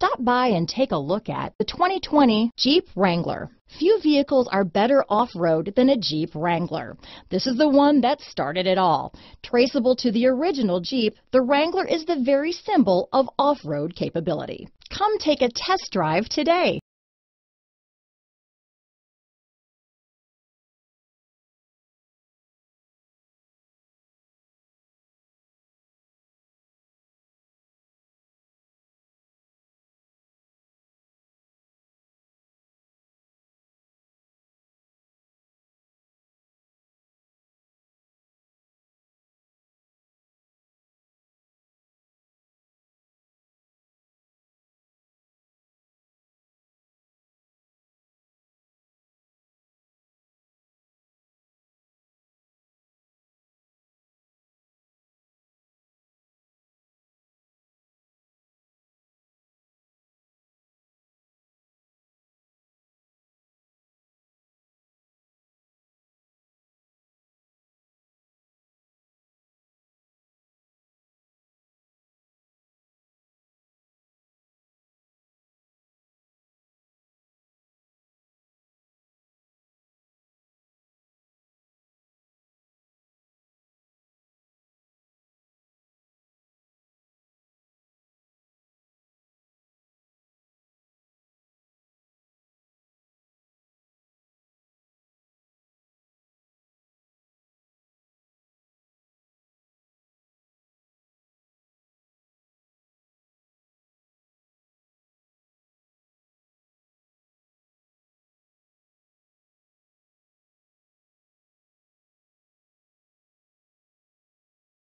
Stop by and take a look at the 2020 Jeep Wrangler. Few vehicles are better off-road than a Jeep Wrangler. This is the one that started it all. Traceable to the original Jeep, the Wrangler is the very symbol of off-road capability. Come take a test drive today.